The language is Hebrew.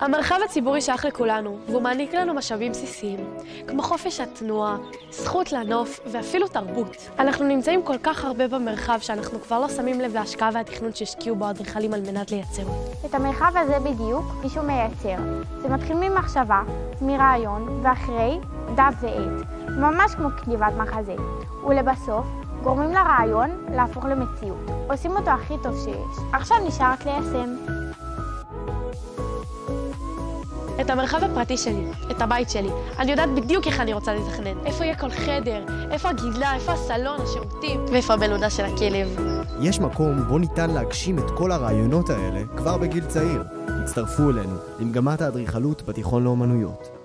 המרחב הציבורי שייך לכולנו, והוא מעניק לנו משאבים בסיסיים, כמו חופש התנועה, זכות לנוף ואפילו תרבות. אנחנו נמצאים כל כך הרבה במרחב שאנחנו כבר לא שמים לב להשקעה והתכנון שהשקיעו בו האדריכלים על מנת לייצר. את המרחב הזה בדיוק מישהו מייצר. זה מתחיל ממחשבה, מרעיון, ואחרי, דף ועט, ממש כמו כתיבת מחזה. ולבסוף, גורמים לרעיון להפוך למציאות. עושים אותו הכי טוב שיש. עכשיו נשאר רק ליישם. את המרחב הפרטי שלי, את הבית שלי. אני יודעת בדיוק איך אני רוצה לתכנן. איפה יהיה כל חדר, איפה הגילה, איפה הסלון, השירותים, ואיפה המלונה של הכלב. יש מקום בו ניתן להגשים את כל הרעיונות האלה כבר בגיל צעיר. הצטרפו אלינו למגמת האדריכלות בתיכון לאומנויות.